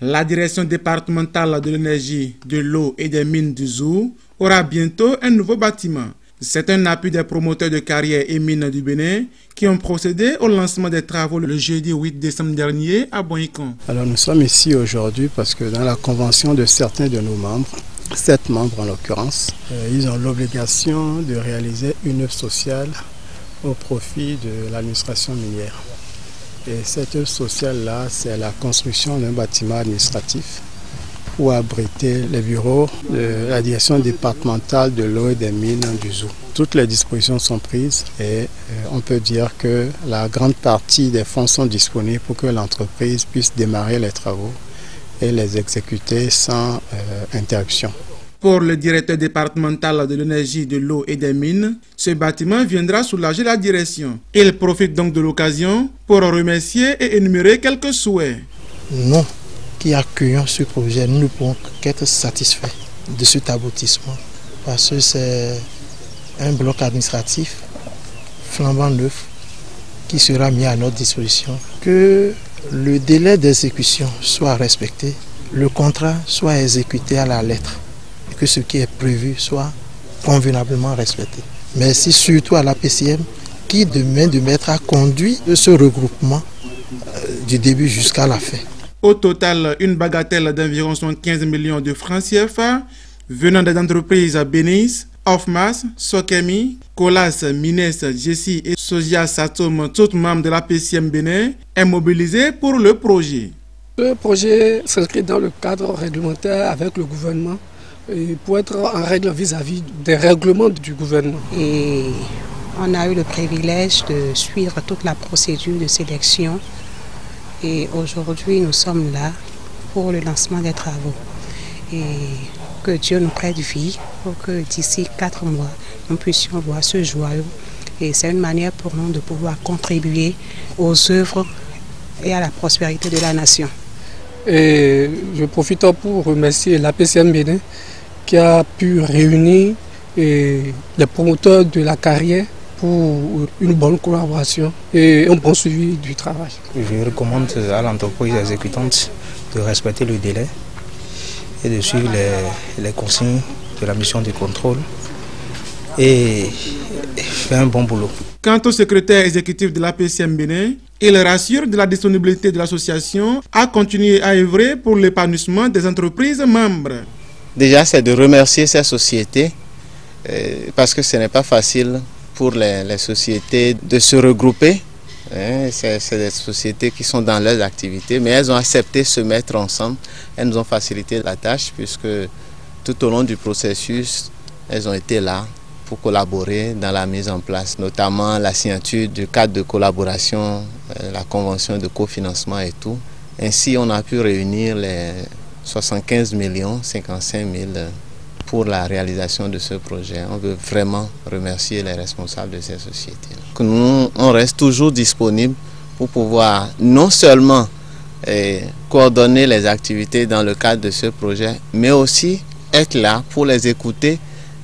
La direction départementale de l'énergie, de l'eau et des mines du Zou aura bientôt un nouveau bâtiment. C'est un appui des promoteurs de carrière et mines du Bénin qui ont procédé au lancement des travaux le jeudi 8 décembre dernier à Boïcon. Alors nous sommes ici aujourd'hui parce que dans la convention de certains de nos membres, sept membres en l'occurrence, euh, ils ont l'obligation de réaliser une œuvre sociale au profit de l'administration minière. Et cette œuvre sociale-là, c'est la construction d'un bâtiment administratif pour abriter les bureaux de la direction départementale de l'eau et des mines du Zou. Toutes les dispositions sont prises et euh, on peut dire que la grande partie des fonds sont disponibles pour que l'entreprise puisse démarrer les travaux et les exécuter sans euh, interruption. Pour le directeur départemental de l'énergie, de l'eau et des mines, ce bâtiment viendra soulager la direction. Il profite donc de l'occasion pour remercier et énumérer quelques souhaits. Nous qui accueillons ce projet, nous ne pouvons qu'être satisfaits de cet aboutissement parce que c'est un bloc administratif flambant neuf qui sera mis à notre disposition. Que le délai d'exécution soit respecté, le contrat soit exécuté à la lettre que ce qui est prévu soit convenablement respecté. Merci surtout à la PCM qui, de main de maître, a conduit ce regroupement euh, du début jusqu'à la fin. Au total, une bagatelle d'environ 15 millions de francs CFA venant des entreprises Benis, Offmas, Sokemi, Colas, Mines, Jessie et Soja Satom, toutes membres de la PCM Bénin, est mobilisé pour le projet. Ce projet s'inscrit dans le cadre réglementaire avec le gouvernement pour être en règle vis-à-vis des règlements du gouvernement. Et on a eu le privilège de suivre toute la procédure de sélection. Et aujourd'hui, nous sommes là pour le lancement des travaux. Et que Dieu nous prête vie pour que d'ici quatre mois, nous puissions voir ce joyau. Et c'est une manière pour nous de pouvoir contribuer aux œuvres et à la prospérité de la nation. Et je profite pour remercier la PCM Bénin qui a pu réunir les promoteurs de la carrière pour une bonne collaboration et un bon suivi du travail. Je recommande à l'entreprise exécutante de respecter le délai et de suivre les, consignes de la mission de contrôle et faire un bon boulot. Quant au secrétaire exécutif de l'APCM Bénin, il rassure de la disponibilité de l'association à continuer à œuvrer pour l'épanouissement des entreprises membres. Déjà, c'est de remercier ces sociétés euh, parce que ce n'est pas facile pour les, sociétés de se regrouper. Hein. c'est des sociétés qui sont dans leurs activités, mais elles ont accepté de se mettre ensemble. Elles nous ont facilité la tâche puisque tout au long du processus, elles ont été là pour collaborer dans la mise en place, notamment la signature du cadre de collaboration, euh, la convention de cofinancement et tout. Ainsi, on a pu réunir les 75 millions 55 000 pour la réalisation de ce projet. On veut vraiment remercier les responsables de ces sociétés. Nous, on reste toujours disponible pour pouvoir non seulement eh, coordonner les activités dans le cadre de ce projet, mais aussi être là pour les écouter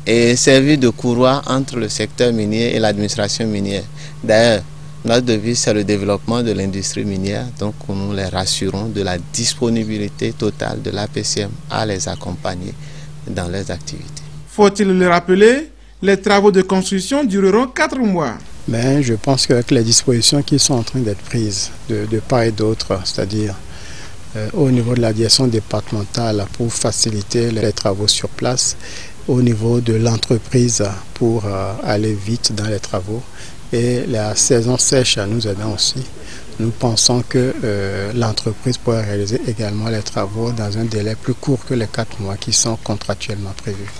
et servir de courroie entre le secteur minier et l'administration minière. D'ailleurs, notre devise, c'est le développement de l'industrie minière. Donc, nous les rassurons de la disponibilité totale de l'APCM à les accompagner dans leurs activités. Faut-il le rappeler Les travaux de construction dureront quatre mois. Mais je pense qu'avec les dispositions qui sont en train d'être prises de, part et d'autre, c'est-à-dire euh, au niveau de la direction départementale pour faciliter les travaux sur place, au niveau de l'entreprise pour euh, aller vite dans les travaux, et la saison sèche nous aidant aussi. Nous pensons que euh, l'entreprise pourrait réaliser également les travaux dans un délai plus court que les quatre mois qui sont contractuellement prévus.